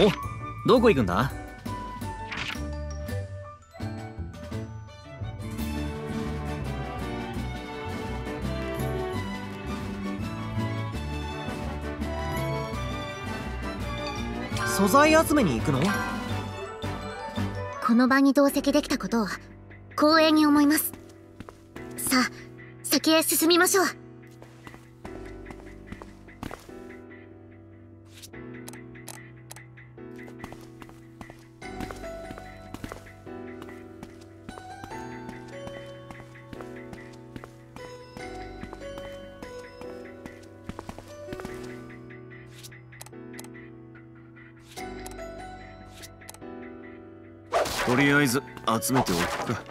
おどこ行くんだ？素材集めに行くの？この場に同席できたことを光栄に思います。さあ先へ進みましょう。集めておくか。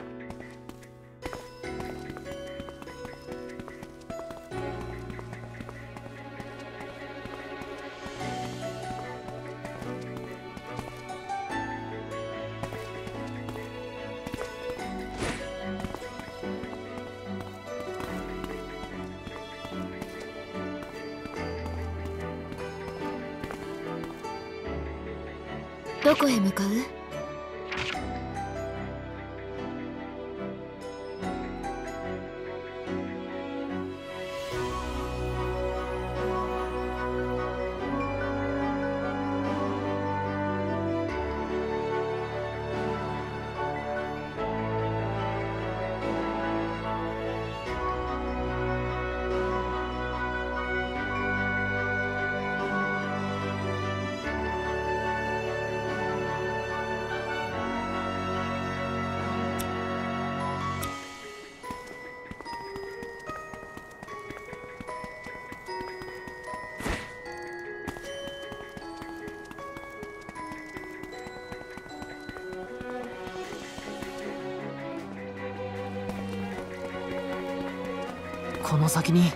この先に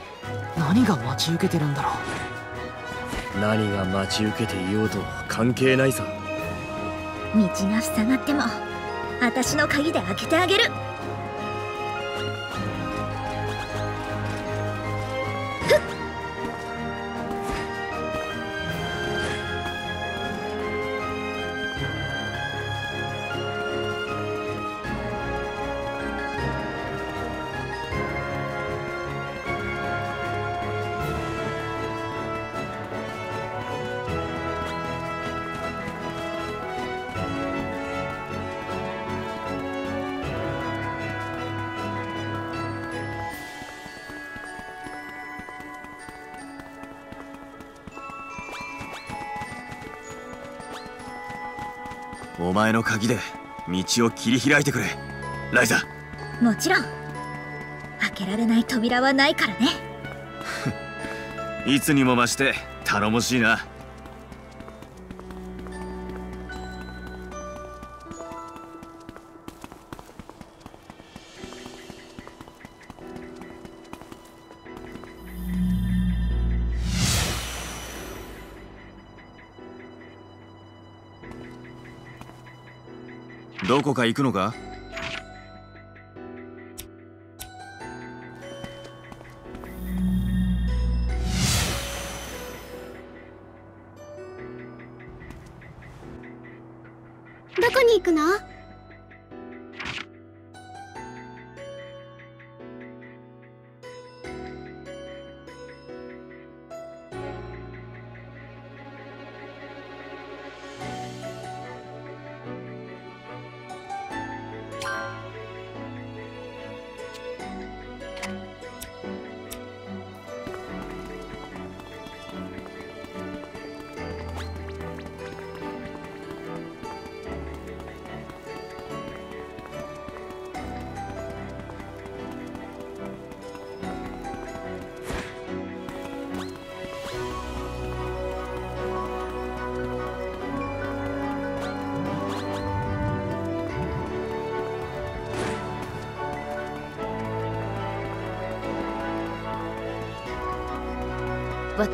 何が待ち受けてるんだろう。何が待ち受けていようと関係ないさ。道が塞がっても私の鍵で開けてあげる前の鍵で道を切り開いてくれ。ライザもちろん。開けられない扉はないからね。いつにも増して頼もしいなどこか行くのか？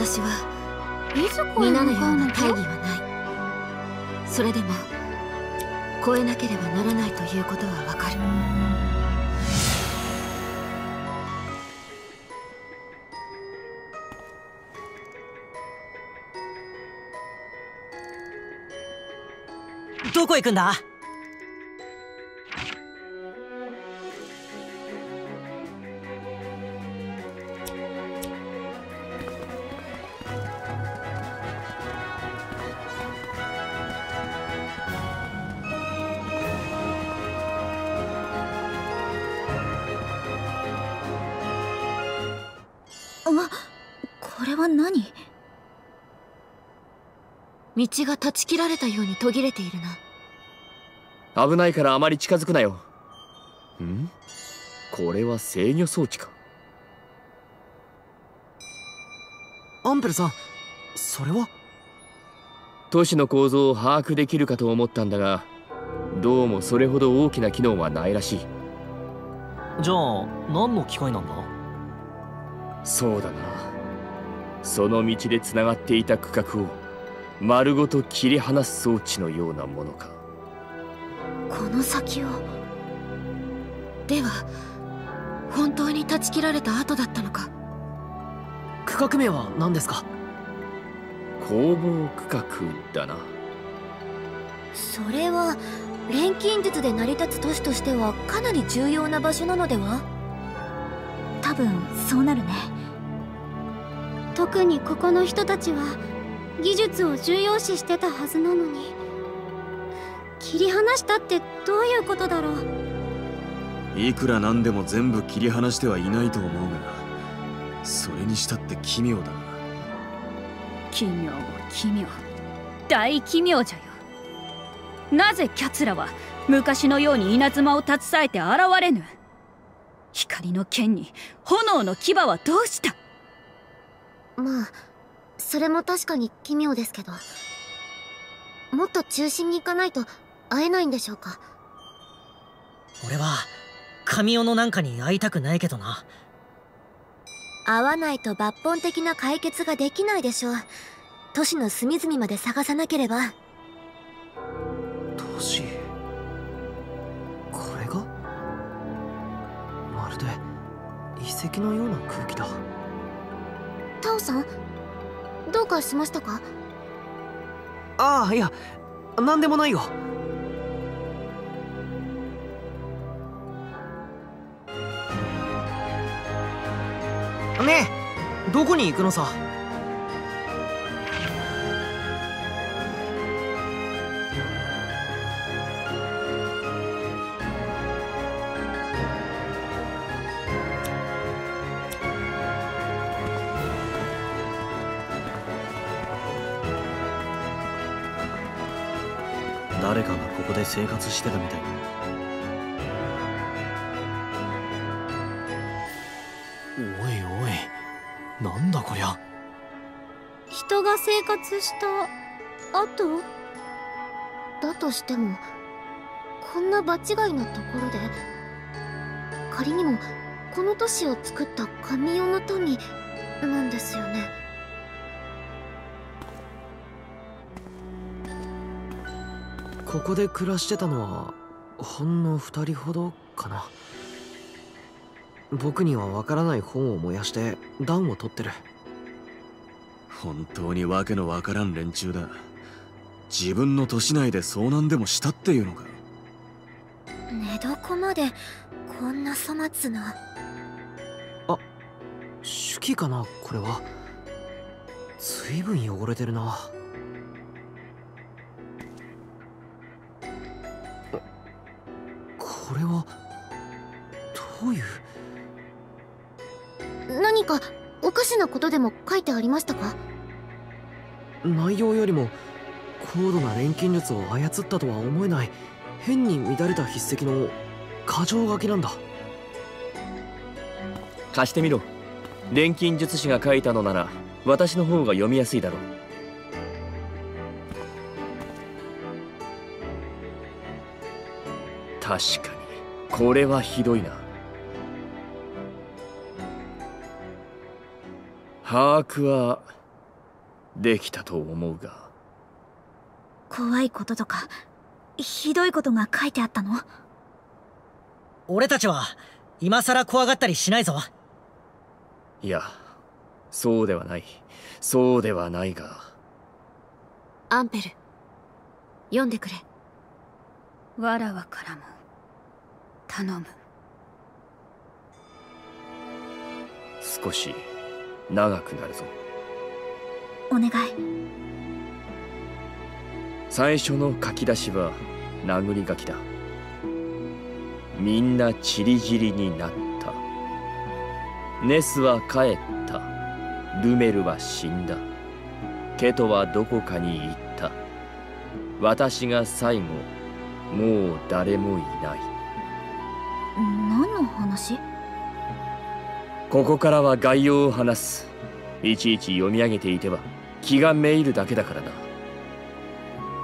私は皆のような大義はない。それでも超えなければならないということはわかる。どこ行くんだ？何？道が断ち切られたように途切れているな。危ないからあまり近づくなよ。ん？これは制御装置か。アンペルさんそれは？都市の構造を把握できるかと思ったんだがどうもそれほど大きな機能はないらしい。じゃあ何の機械なんだ？そうだなその道でつながっていた区画を丸ごと切り離す装置のようなものか。この先を。では本当に断ち切られた後だったのか。区画名は何ですか？工房区画だな。それは錬金術で成り立つ都市としてはかなり重要な場所なのでは？多分そうなるね特にここの人たちは技術を重要視してたはずなのに切り離したってどういうことだろう？いくらなんでも全部切り離してはいないと思うがそれにしたって奇妙だな。奇妙奇妙。大奇妙じゃよ。なぜキャツラは昔のように稲妻を携えて現れぬ？光の剣に炎の牙はどうした？まあそれも確かに奇妙ですけど。もっと中心に行かないと会えないんでしょうか。俺は神代のなんかに会いたくないけどな。会わないと抜本的な解決ができないでしょう。都市の隅々まで探さなければ。都市？これが？まるで遺跡のような空気だタオさん？どうかしましたか？ああいや何でもないよ。ねえどこに行くのさ？生活してたみたいおいおいなんだこりゃ。人が生活した後？だとしてもこんな場違いなところで？仮にもこの都市を作った神代の民なんですよね。ここで暮らしてたのはほんの二人ほどかな。僕にはわからない本を燃やして暖を取ってる。本当にわけのわからん連中だ。自分の都市内で遭難でもしたっていうのか。寝床までこんな粗末な。手記かなこれは。随分汚れてるなこれはどういう？何かおかしなことでも書いてありましたか？内容よりも高度な錬金術を操ったとは思えない変に乱れた筆跡の過剰書きなんだ。貸してみろ。錬金術師が書いたのなら私の方が読みやすいだろう。確かにこれはひどいな。把握はできたと思うが。怖いこととかひどいことが書いてあったの？俺たちは今さら怖がったりしないぞ。いやそうではない。そうではないが。アンペル読んでくれ。わらわからも頼む。少し長くなるぞ。お願い。最初の書き出しは殴り書きだ。みんなちりぢりになった。ネスは帰った。ルメルは死んだ。ケトはどこかに行った。私が最後もう誰もいない何の話？ここからは概要を話す。いちいち読み上げていては気がめいるだけだからな。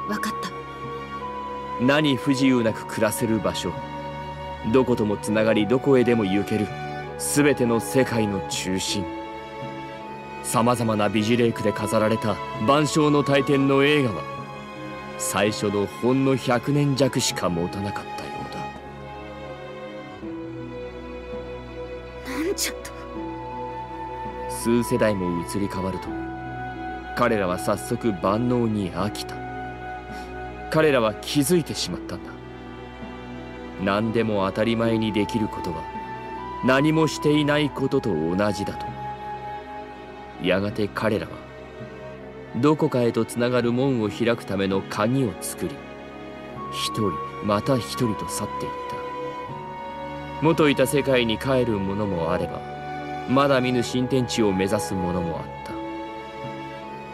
分かった。何不自由なく暮らせる場所。どこともつながりどこへでも行ける。全ての世界の中心。さまざまな美ジレイクで飾られた万象の大天の映画は最初のほんの100年弱しか持たなかった数世代も移り変わると彼らは早速万能に飽きた。彼らは気づいてしまったんだ。何でも当たり前にできることは何もしていないことと同じだと。やがて彼らはどこかへとつながる門を開くための鍵を作り一人また一人と去っていった。元いた世界に帰るものもあればまだ見ぬ新天地を目指すものもあっ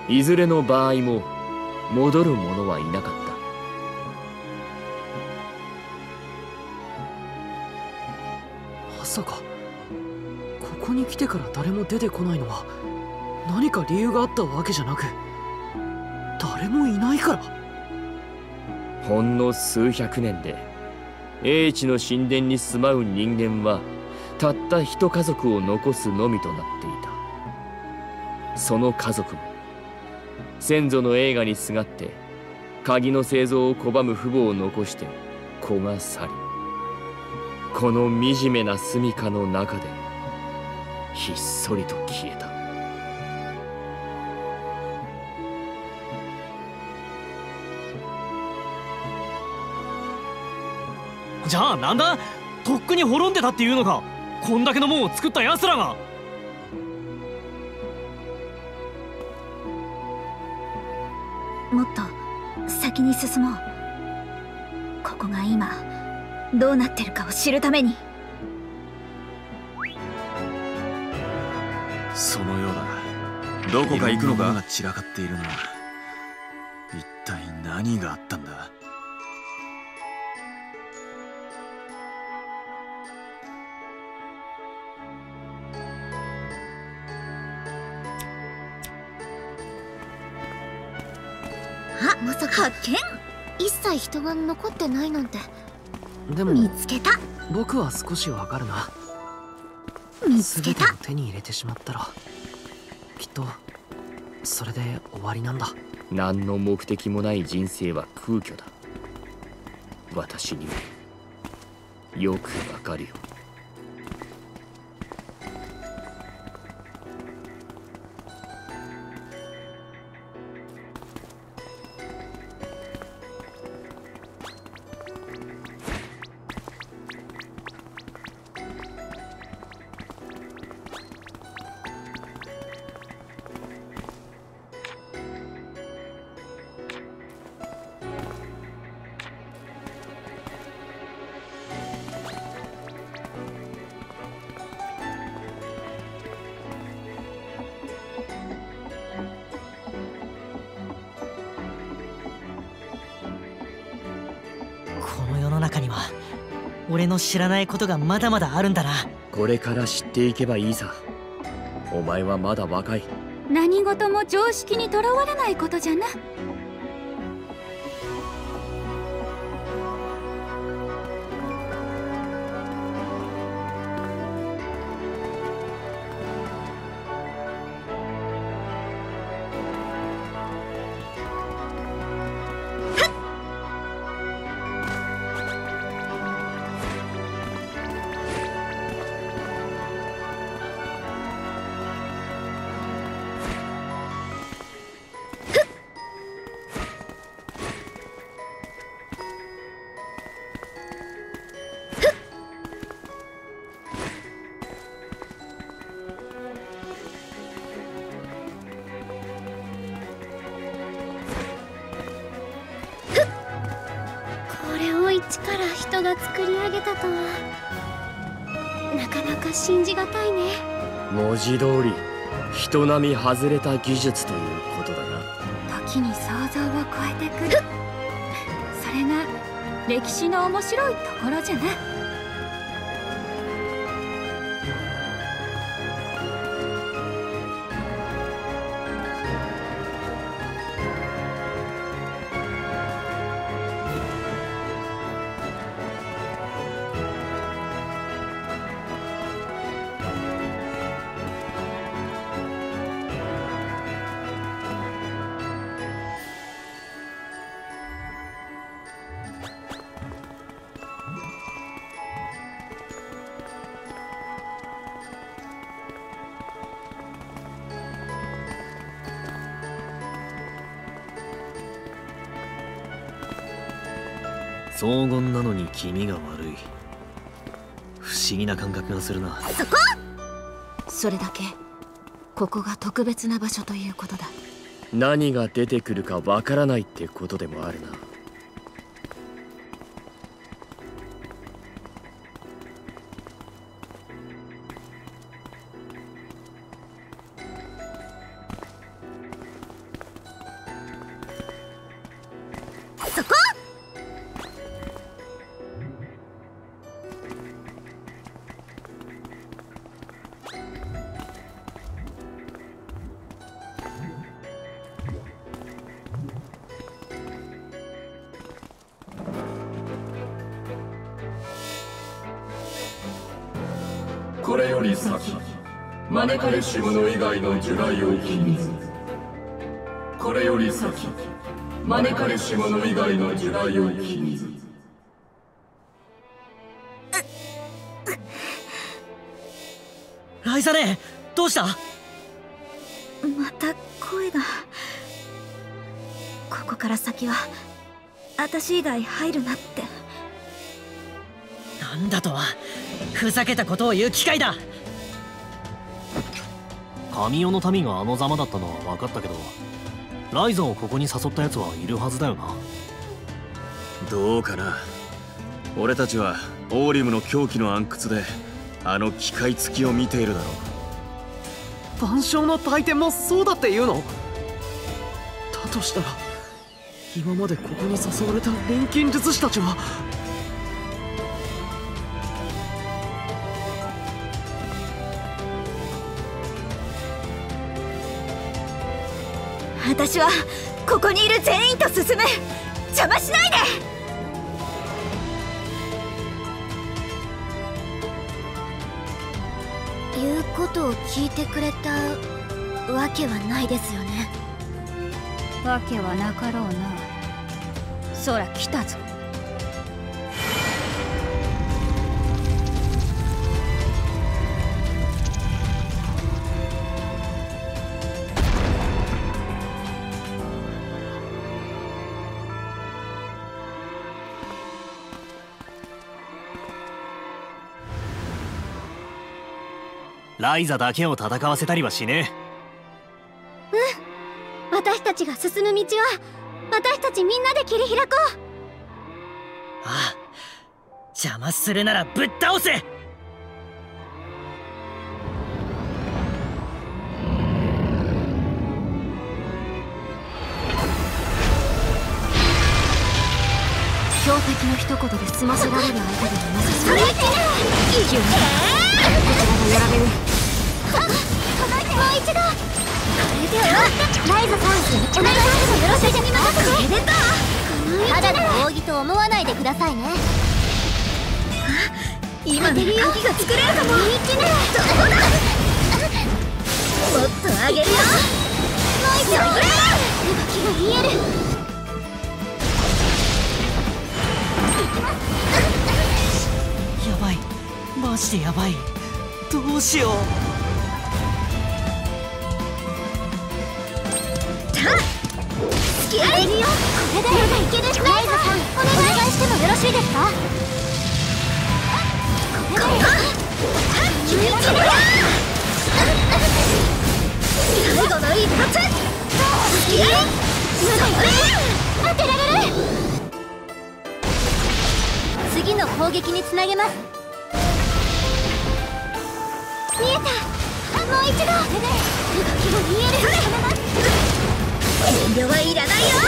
た。いずれの場合も戻る者はいなかった。まさかここに来てから誰も出てこないのは何か理由があったわけじゃなく誰もいないから。ほんの数百年で英知の神殿に住まう人間はたった一家族を残すのみとなっていた。その家族も先祖の映画にすがって鍵の製造を拒む父母を残して子が去りこの惨めな住処の中でひっそりと消えた。じゃあなんだ？とっくに滅んでたっていうのか？こんだけのもんを作った奴らが。もっと先に進もう。ここが今どうなってるかを知るために。そのようだどこか行くのか？が散らかっているな一体何があったんだ？発見。一切人が残ってないなんて。でも見つけた。僕は少しわかるな。見つけた。全てを手に入れてしまったらきっとそれで終わりなんだ。何の目的もない人生は空虚だ。私にはよくわかるよ俺の知らないことがまだまだあるんだな。これから知っていけばいいさ。お前はまだ若い。何事も常識にとらわれないことじゃな並み外れた技術ということだな。時に想像を超えてくる。それが歴史の面白いところじゃな。荘厳なのに気味が悪い。不思議な感覚がするな。そこ！それだけ。ここが特別な場所ということだ。何が出てくるかわからないってことでもあるな招かれし者以外の呪来を禁ずこれより先。招かれし者以外の呪来を禁ずライザネどうした？また声が。ここから先は私以外入るなって。なんだとは。ふざけたことを言う機会だ神代の民があのざまだったのは分かったけどライザをここに誘った奴はいるはずだよな。どうかな。俺たちはオーリムの狂気の暗窟であの機械付きを見ているだろう。万象の大天もそうだって言うの？だとしたら今までここに誘われた錬金術師たちは私はここにいる全員と進む。邪魔しないで。言うことを聞いてくれたわけはないですよね。わけはなかろうな。そら来たぞ。ライザだけを戦わせたりはしね私たちが進む道は私たちみんなで切り開こう。ああ邪魔するならぶっ倒せ。標的の一言で済ませられる相手ではなさそうめでとう。ただの扇と思わないでくださいね。今なら鍵が作れるかも。いいきねどこだ。もっと上げるよ。もう一度動きが見える。やばい。マジでやばい。どうしよう付き合いよこれでまだいけるライザさんお願いしてもよろしいですかこれで君一度最後の一発付き合い当てられる次の攻撃につなげます。見えた。もう一度。動きも見える遠慮はいらないよほ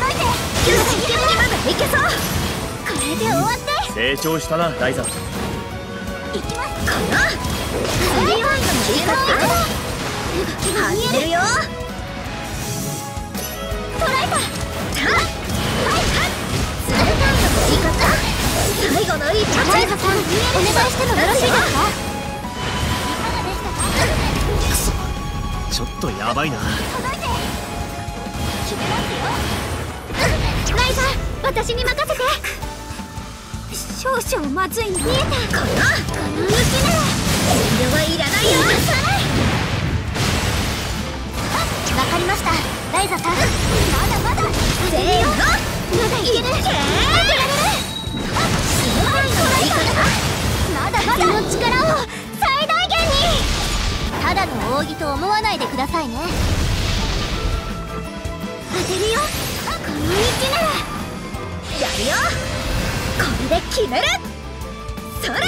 どいてよしまだいけそうこれで終わって成長したなライザいきますこのリワイドの言い方始めるよ捉えたちょっとやばいなライザー私に任せて少々まずい見えたこのこの道なら遠慮はいらないよわかりましたライザさんまだまだ。せーのまだいける当てられるすごいのいいかまだまだの力を最大限に。ただの扇と思わないでくださいね。当てるよこの道ならやるよ。これで決める。それ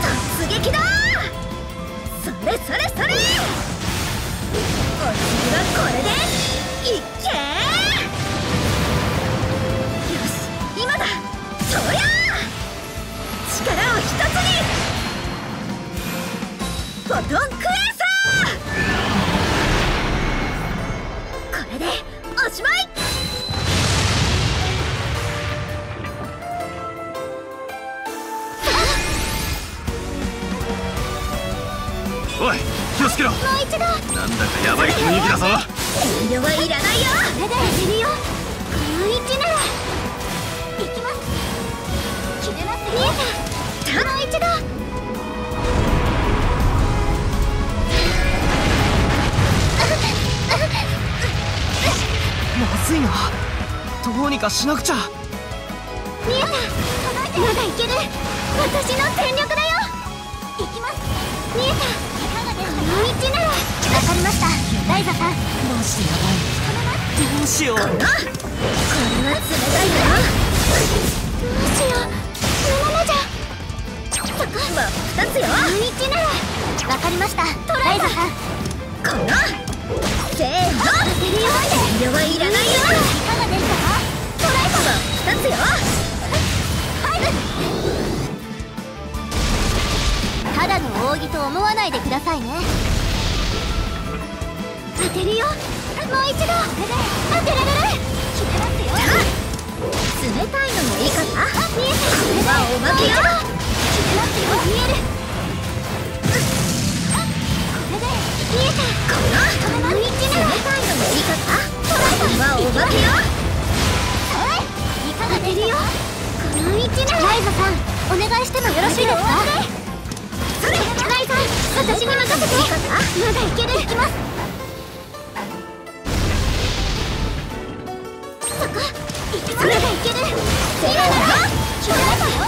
突撃だそれそれそれお次はこれでいっけよ。し今だそりゃ力を一つにフォトンクエーサーしまい。おい気をつけろ。もう一度。なんだかヤバい雰囲気だぞ。遠慮はいらないよ。これでいけるよ。この位置ならにかしなくちゃ。見えたまだいける。私の全力だよ。いきます。見えたこの道なら。わかりました。ライザさん。マジでやばいどうしよう。これは冷たいよどうしよう。このままじゃ。そこもう二つよ。この道なら。わかりました。ライザさん。この。せーの。いらないよもう二つよただの扇と思わないでくださいね。当てるよ。もう一度。当てられる。決めますよ冷たいのもいいかな。見えたこれはおまけよ決めますよ見える。これで見えた。この冷たいのもいいかな。これはおまけよいかがですかこの道なライザさんお願いしてもよろしいですか？それライザ私に任せていいかなまだいけるいきますそこまだいけるせーの決めなさいよ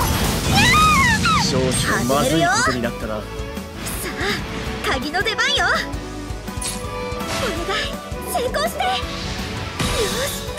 少々まずいことになったなさあ鍵の出番よお願い成功してよし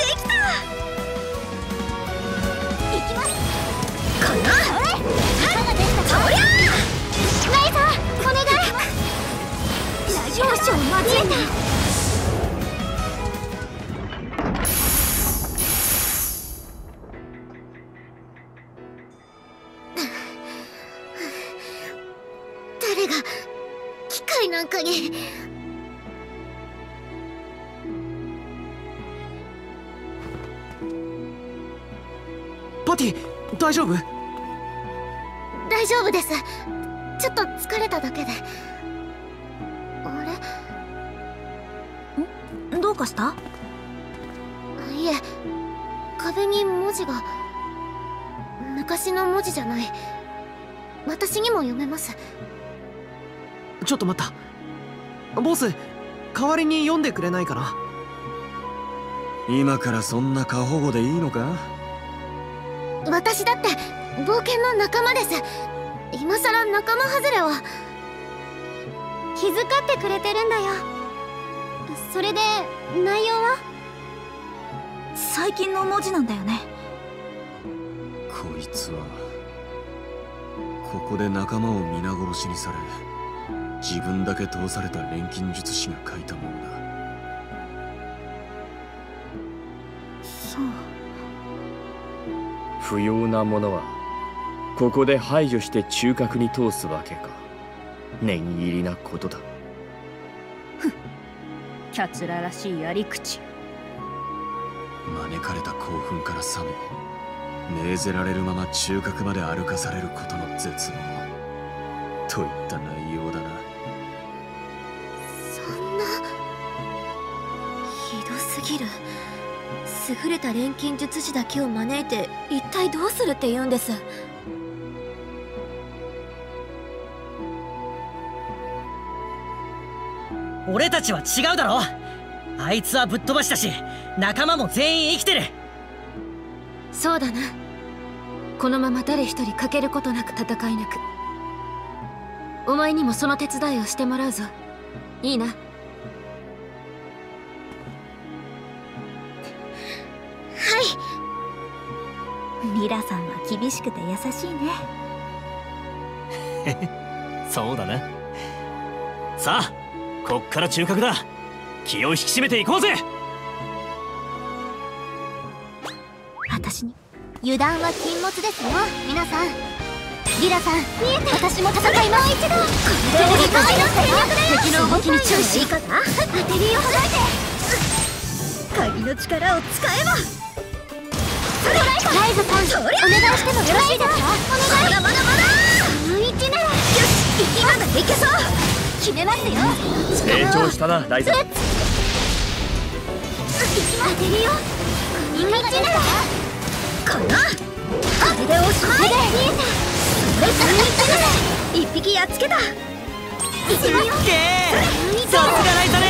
大丈夫？大丈夫です。ちょっと疲れただけで。あれ？どうかした？いえ。壁に文字が。昔の文字じゃない。私にも読めます。ちょっと待った。ボス代わりに読んでくれないかな？今からそんな過保護でいいのか？私だって冒険の仲間です。今さら仲間外れは気遣ってくれてるんだよ。それで内容は？最近の文字なんだよね。いつはここで仲間を皆殺しにされ自分だけ通された錬金術師が書いたものだ。そう不要なものはここで排除して中核に通すわけか。念入りなことだ。キャツラらしいやり口。招かれた興奮から覚め命ぜられるまま中核まで歩かされることの絶望。といった内容だな。そんなひどすぎる優れた錬金術師だけを招いて一体どうするって言うんです。俺たちは違うだろ。あいつはぶっ飛ばしたし仲間も全員生きてる。そうだな。このまま誰一人欠けることなく戦い抜く。お前にもその手伝いをしてもらうぞ。いいなミラさんは厳しくて優しいね。そうだな。さあこっから中核だ。気を引き締めていこうぜ。私に油断は禁物ですよ。皆さん。ギラさん。私も戦います。一度。これでお願い敵の動きに注意し。当てりを叩いて鍵の力を使えばライズさんお願いしてもよろしいですか？お願いまだまだ。まだこの位置ならよし行きまだいけそう決めますよ。成長したなライザ当てるよこの位置ならこのこれでおしまいこれで見えたこれこの位置なら一匹やっつけた。行きますさすがライザネ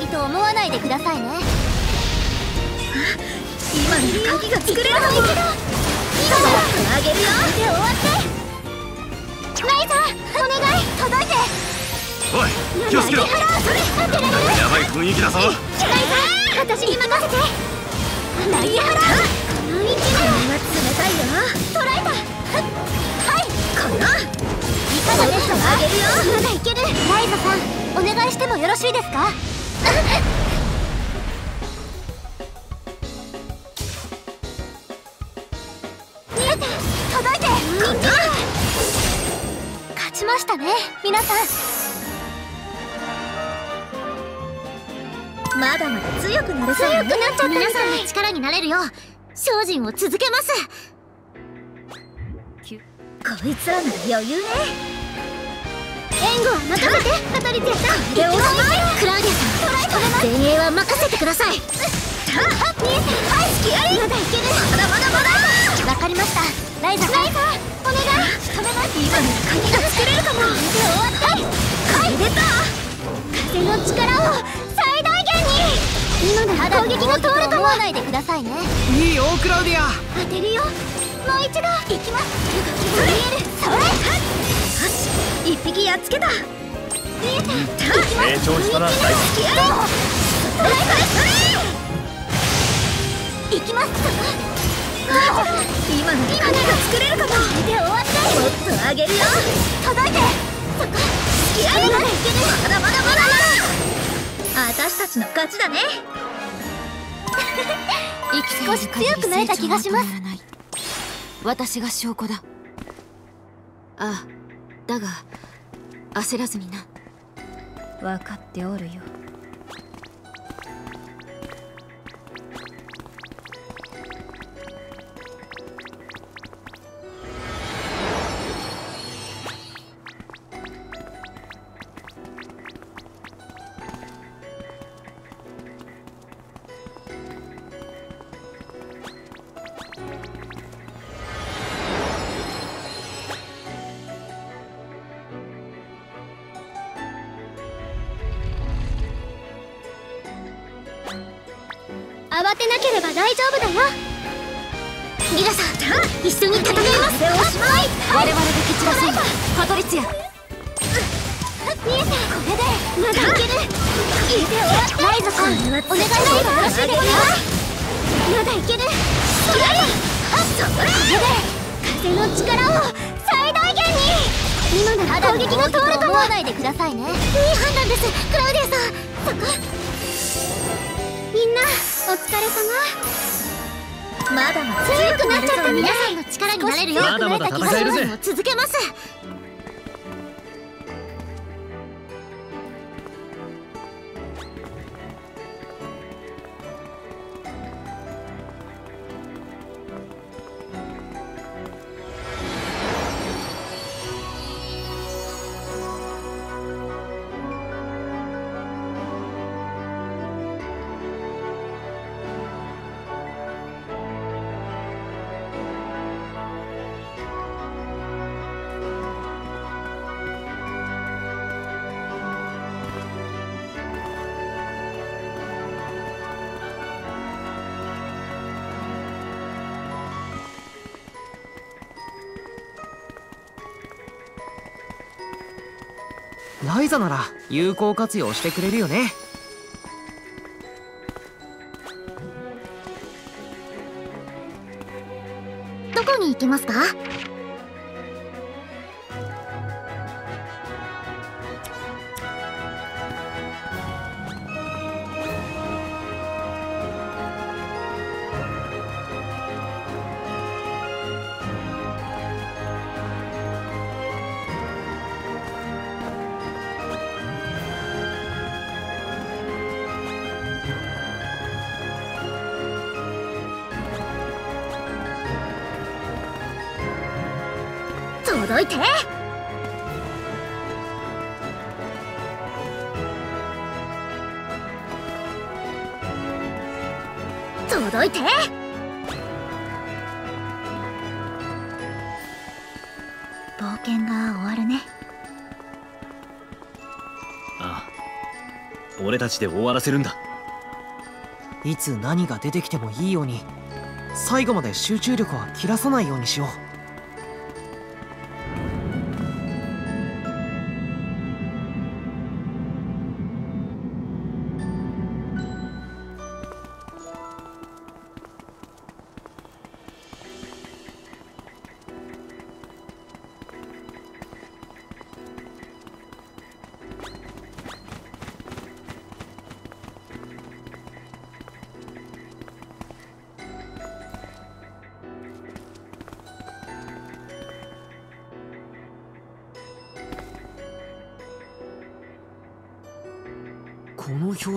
と思わないでくださいね。今なら鍵が作れるか。も今ならあげるよ。で終わって。ライザーお願い。届いて。おい気をつけろ。それ当てられるやばい雰囲気だぞ。ライザー私に任せて。ライヤー。この位置なら。冷たいよ捉えた。はい。この。いかがですか？あげるよ。まだいける。ライザさんお願いしてもよろしいですか？勝ちましたね皆さん。まだまだ強くなれそう強くなっちゃった皆皆さんの力になれるよ精進を続けます。こいつらなら余裕ね。援護は任せて。パトリツィアさんでおしまいクラウディアさん前衛は任せてくださいさあ見えてはい隙ありまだいけるまだまだまだわかりましたライザさんライザお願い止めます今なら鍵が作れるかも。で終わったはい出た風の力を最大限に今なら攻撃が通ると思わないでくださいねいいよクラウディア当てるよも。う一度行きますそれ見えるそれよし一匹やっつけた見えた成長したなライザ気合いそれそれそれ行きます今なら鍵が作れるかもこれで終わっても。っとあげるよ。届いてそこ気合いまだいけるまだまだまだ私たちの勝ちだね少し強くなれた気がします。私が証拠だ。ああだが焦らずにな。分かっておるよライザなら有効活用してくれるよね。届いて。届いて。冒険が終わるね。ああ。俺たちで終わらせるんだ。いつ何が出てきてもいいように最後まで集中力は切らさないようにしよう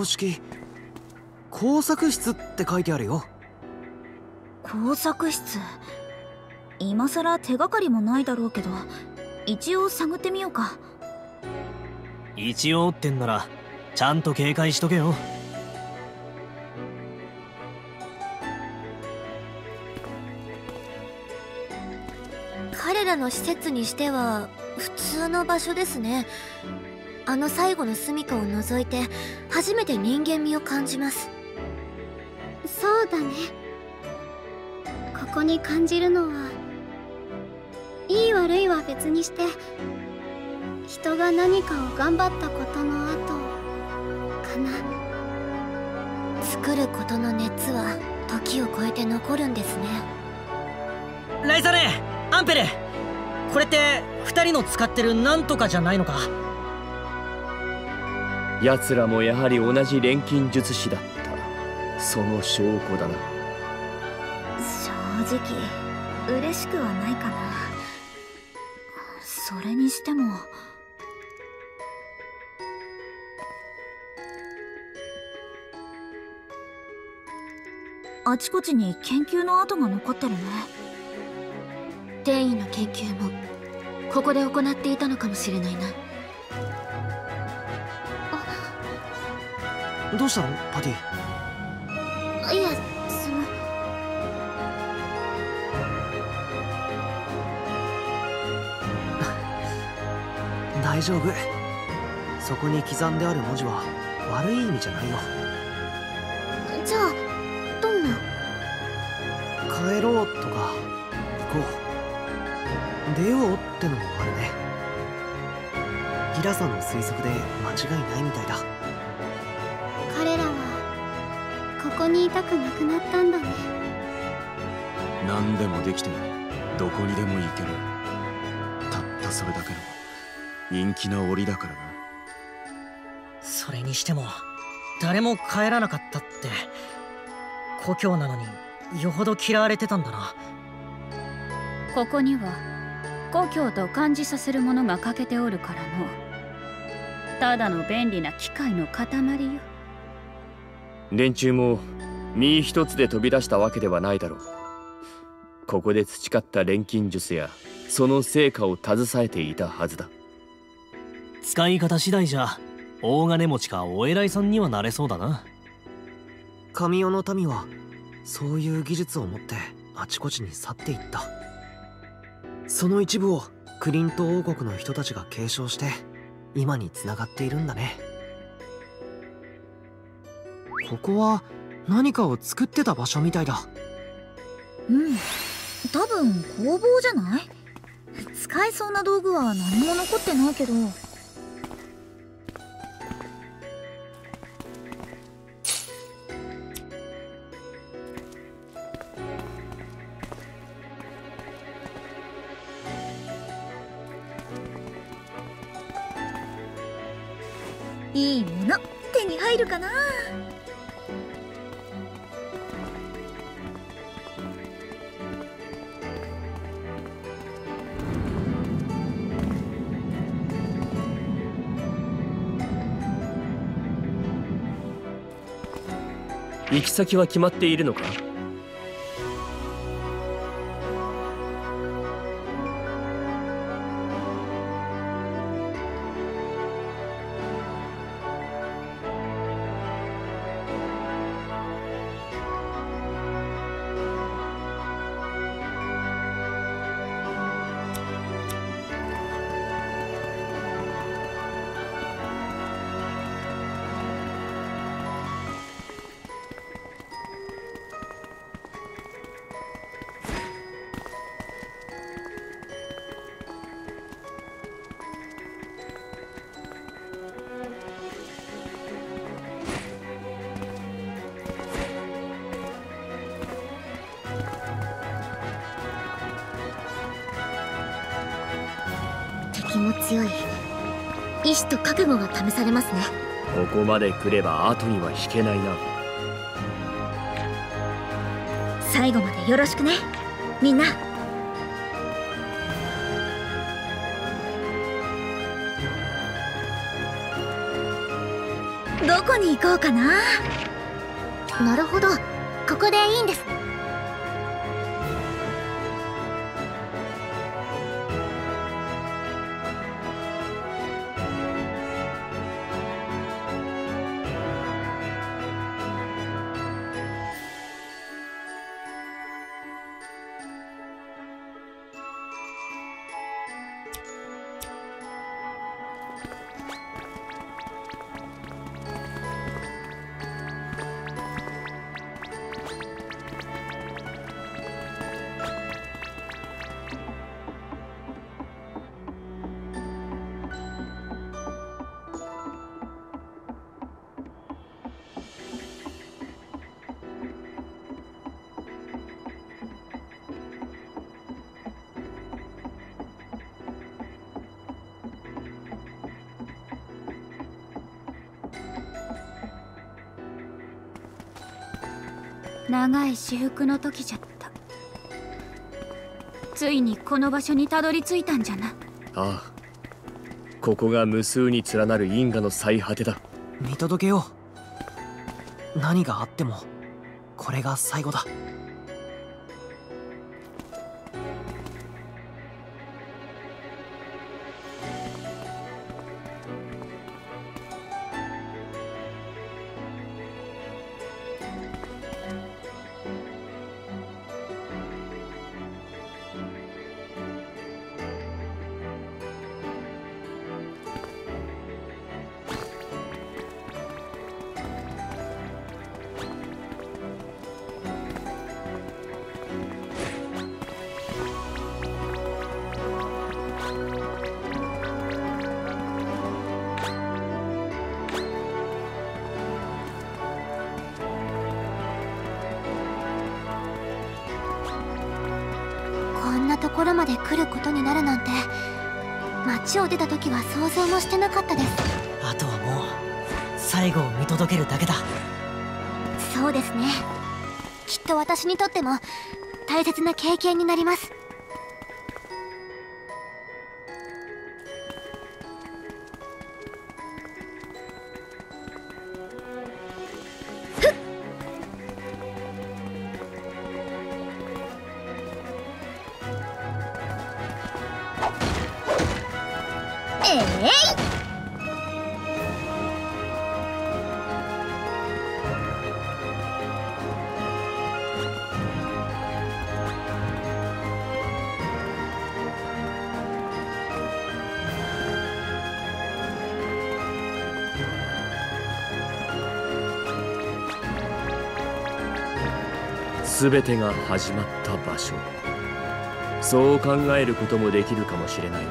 の標識工作室って書いてあるよ。工作室？今さら手がかりもないだろうけど一応探ってみようか。一応ってんならちゃんと警戒しとけよ。彼らの施設にしては普通の場所ですね。あの最後の住処を除いて初めて人間味を感じます。そうだね。ここに感じるのはいい悪いは別にして人が何かを頑張ったことの後かな。作ることの熱は時を超えて残るんですね。ライザネアンペル。これって2人の使ってるなんとかじゃないのか？奴らもやはり同じ錬金術師だった。その証拠だな。正直嬉しくはないかな。それにしても。あちこちに研究の跡が残ってるね。転移の研究もここで行っていたのかもしれないな。どうしたの？パティ。いやその。大丈夫。そこに刻んである文字は悪い意味じゃないよ。じゃあどんな？帰ろうとか。行こう。出ようってのもあるね。ラさんの推測で間違いないみたいだここにいたくなくなったんだね。何でもできてどこにでも行ける。たったそれだけの陰気な檻だからな。それにしても誰も帰らなかったって故郷なのによほど嫌われてたんだな。ここには故郷と感じさせるものが欠けておるからのただの便利な機械の塊よ。連中も身一つで飛び出したわけではないだろう。ここで培った錬金術やその成果を携えていたはずだ。使い方次第じゃ大金持ちかお偉いさんにはなれそうだな。神代の民はそういう技術を持ってあちこちに去っていった。その一部をクリント王国の人たちが継承して今につながっているんだね。ここは何かを作ってた場所みたいだ。うん。多分工房じゃない？使えそうな道具は何も残ってないけど。行き先は決まっているのか？も強い。意志と覚悟が試されますね。ここまで来れば後には引けないな。最後までよろしくね。みんな。どこに行こうかな。なるほど。ここでいいんです長い至福の時じゃった。ついにこの場所にたどり着いたんじゃな。ああ。ここが無数に連なる因果の最果てだ。見届けよう。何があってもこれが最後だ想像もしてなかったです。あとはもう最後を見届けるだけだ。そうですね。きっと私にとっても大切な経験になります全てが始まった場所。そう考えることもできるかもしれないな。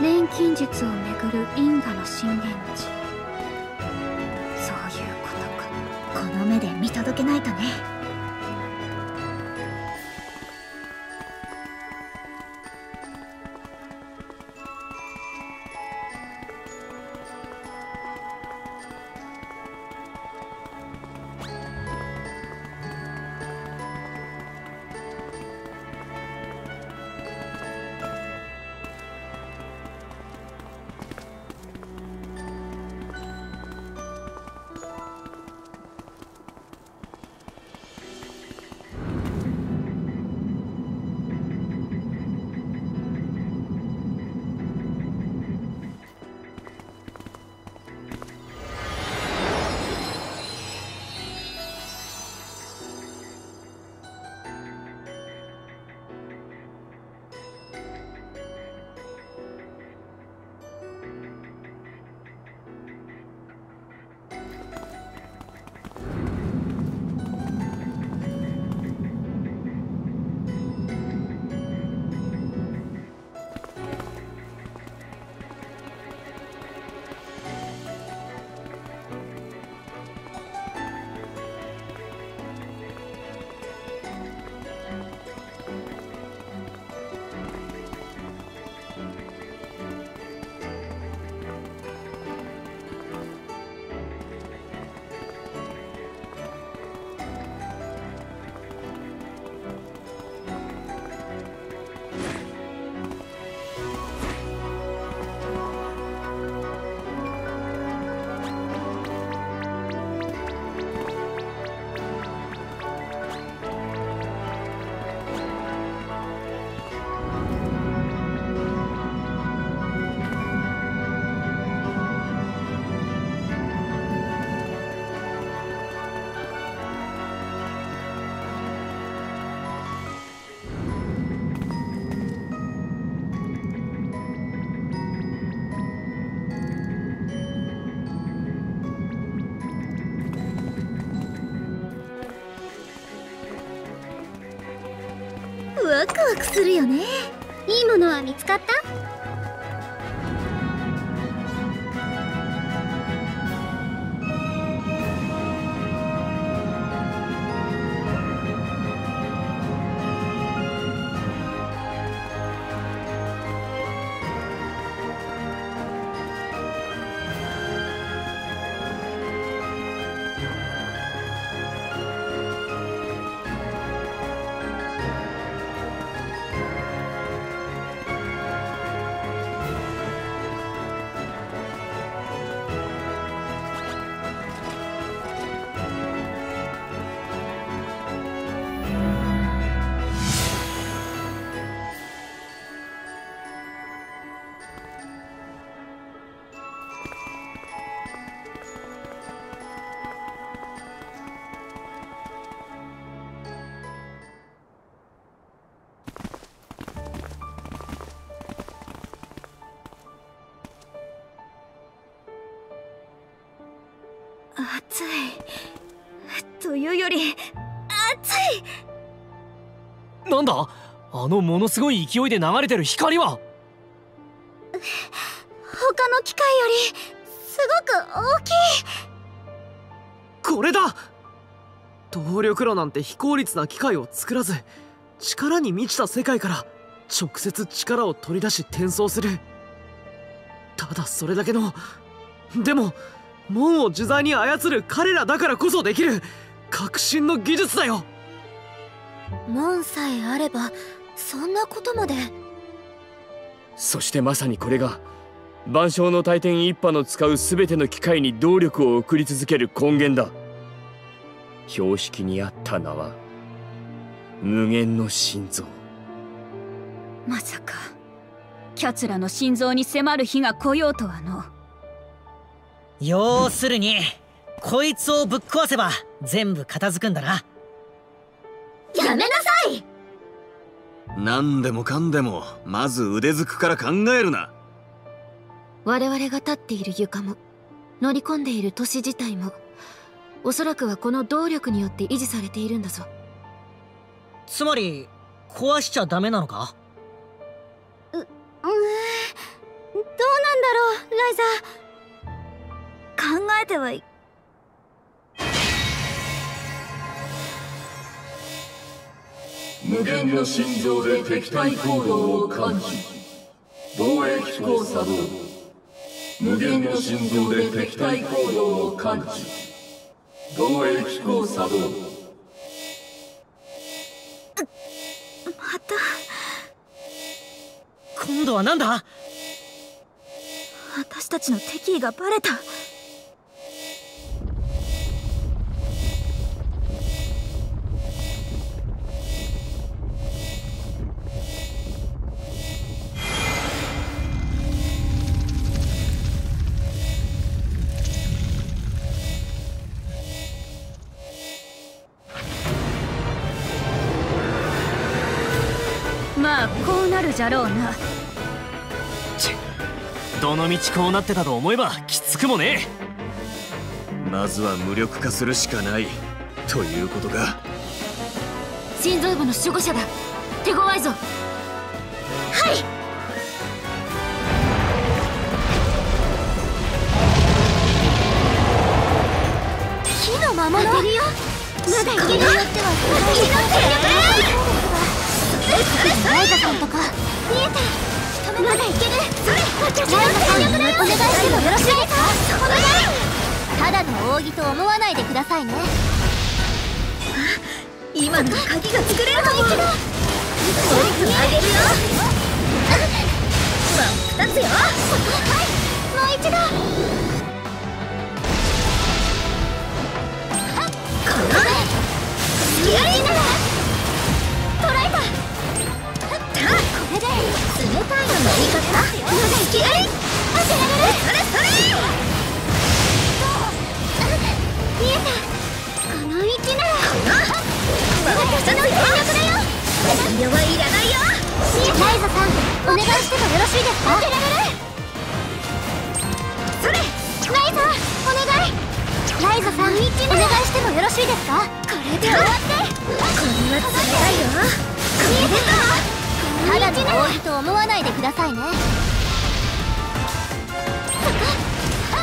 錬金術をめぐる因果の震源地するよね。いいものは見つかっなんだ？あのものすごい勢いで流れてる光は。他の機械よりすごく大きい。これだ！動力炉なんて非効率な機械を作らず力に満ちた世界から直接力を取り出し転送する。ただそれだけのでも門を自在に操る彼らだからこそできる革新の技術だよ門さえあればそんなことまで。そしてまさにこれが万象の大天一派の使う全ての機械に動力を送り続ける根源だ。標識にあった名は無限の心臓。まさかキャツラの心臓に迫る日が来ようとはの。要するにこいつをぶっ壊せば全部片付くんだなやめなさい！何でもかんでもまず腕づくから考えるな。我々が立っている床も乗り込んでいる都市自体もおそらくはこの動力によって維持されているんだぞ。つまり壊しちゃダメなのか？ううんどうなんだろうライザ考えてはい無限の心臓で敵対行動を感知。防衛機構作。動無限の心臓で敵対行動を感知。防衛機構作。動また。今度は何だ？私たちの敵意がバレたるじゃろうな。どのみちこうなってたと思えばきつくもねまずは無力化するしかない。ということか。心臓部の守護者だ。手強いぞ。はい。火の魔物当てるよまだいけるよ。ってはライザさんとか。見えた。まだいける。それライザさんお願いしてもよろしいです。かただの扇と思わないでくださいね。今の鍵が作れるかも。一度あげるよ。真っ二つよ。もう一度。このやりながら冷たいのの言い方まだいける当てられるそれそれ見えたこの道なら私の全力だよ遠慮はいらないよライザさんお願いしてもよろしいですか当てられるそれライザお願いライザさんお願いしてもよろしいですかこれで終わって。これは冷たいよ見えたただの扇と思わないでくださいね。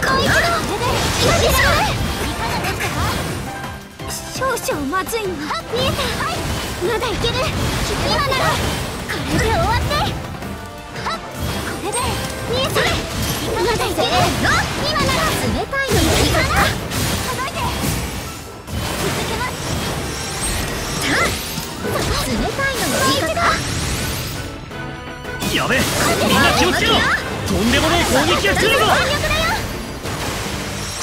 もう一度これで当てられるいかがですか少々まずいな見えたまだいける今ならこれで終わってこれで見えたまだいける今なら冷たいのやり方届いて続けます冷たいのの言い方やべみんな気をつけろ。とんでもない攻撃が来るぞ。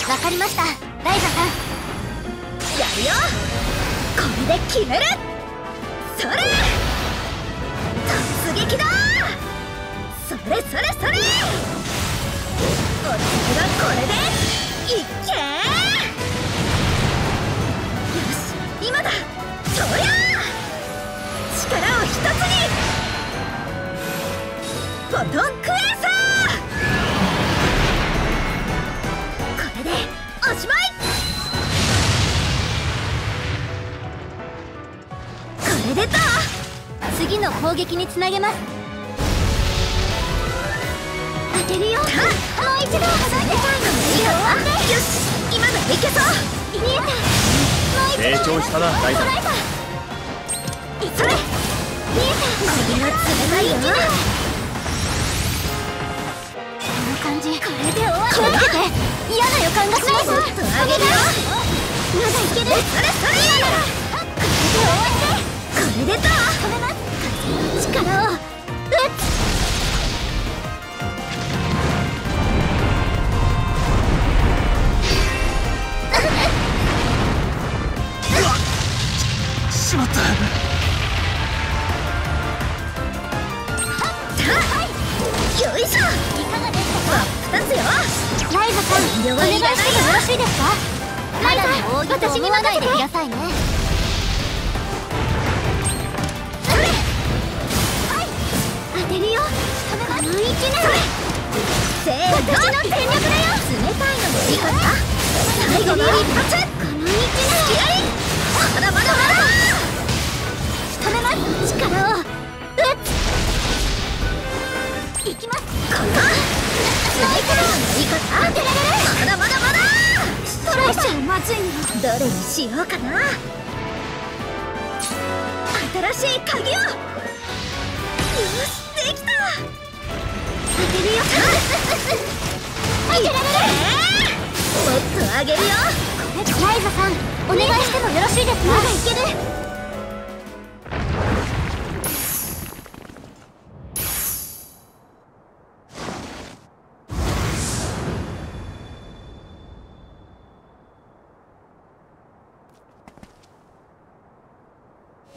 わかりました。ライザさん。やるよ。これで決める。それ。突撃だ。それそれそれ。お次はこれでいっけ撃につなげます。当てるよ。もう一度。届いてたいのいいよし今ならいけそう。見えた。もう一度。成長したなライザそれ次は冷たいよこの感じ。これで終わり待ってて嫌な予感がします。もっと上げるよまだいける。それそれ嫌ならこれで終わってこれでと止めます力を打つしまったよいしょいかがですか真っ二つよライザさんお願いしてよろしいですかライザ私に任せてくださいね。うかな新しい鍵をよしできた！当てるよ。当てられるもっと上げるよ。これライザさんお願いしてもよろしいですか？まだいける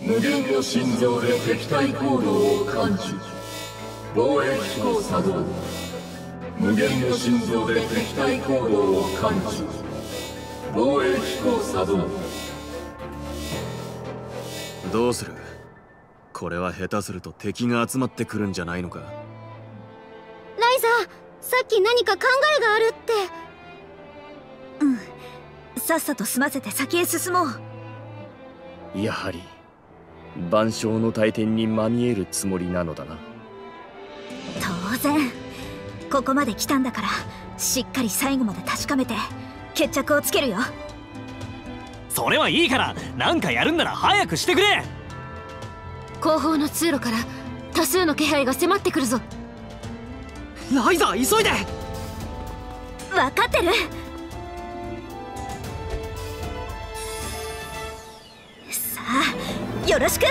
無限の心臓で敵対行動を感知防衛飛行作動。無限の心臓で敵対行動を感知。防衛飛行作動。どうする？これは下手すると敵が集まってくるんじゃないのか？ライザさっき何か考えがあるって。うん。さっさと済ませて先へ進もう。やはり万象の大天にまみえるつもりなのだな当然ここまで来たんだからしっかり最後まで確かめて決着をつけるよ。それはいいからなんかやるんなら早くしてくれ。後方の通路から多数の気配が迫ってくるぞ。ライザー急いで。分かってる。さあよろしく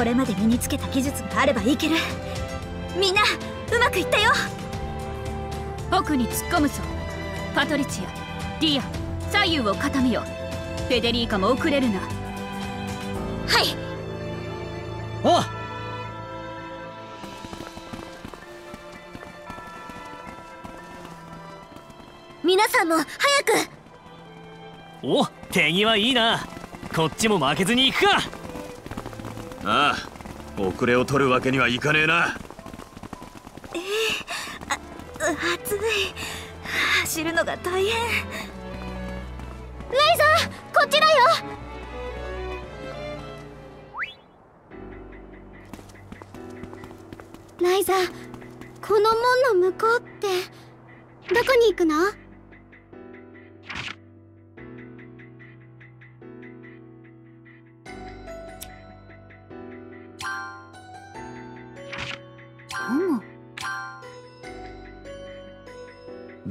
これまで身につけた技術があればいける。みんなうまくいったよ。奥に突っ込むぞ。パトリチアディア左右を固めよフェデリーカも遅れるな。はい。おう皆さんも早く。お手際いいな。こっちも負けずに行くかああ遅れを取るわけにはいかねえな。ええー暑い。走るのが大変。ライザーこっちだよ。ライザーこの門の向こうってどこに行くの？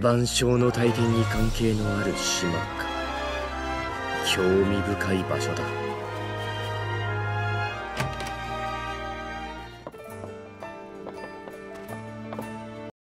万象の大天に関係のある島か。興味深い場所だ。